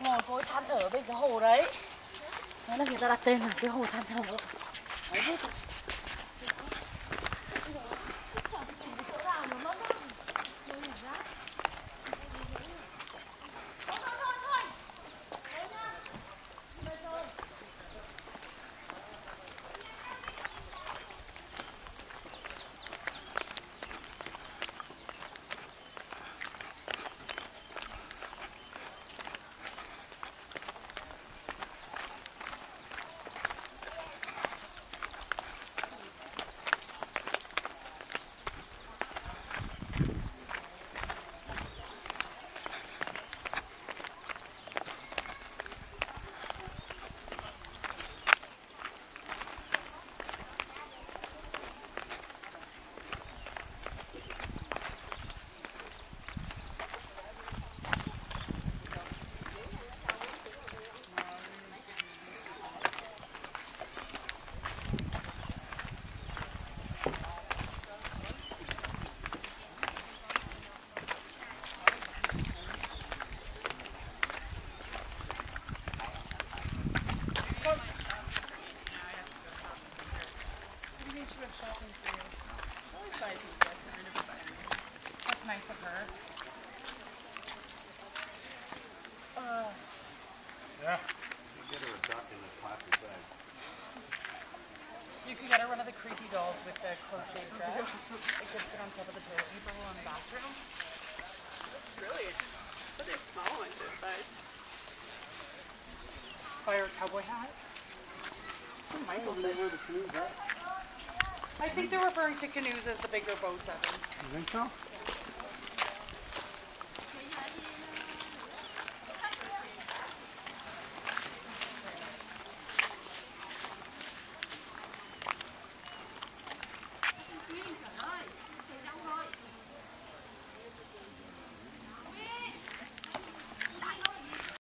Ngồi cối than ở bên cái hồ đấy. Đấy là người ta đặt tên là cái hồ than thở That's nice of her. Uh, Yeah. You get her a duck in the plastic bag. you could get her one of the creepy dolls with the crochet dress. It could sit on top of the toilet paper in the bathroom. Really? But they're small ones this size. Buy her a cowboy hat. Michael, they were the canoes, huh? I think they're referring to canoes as the bigger boats, think. You think so?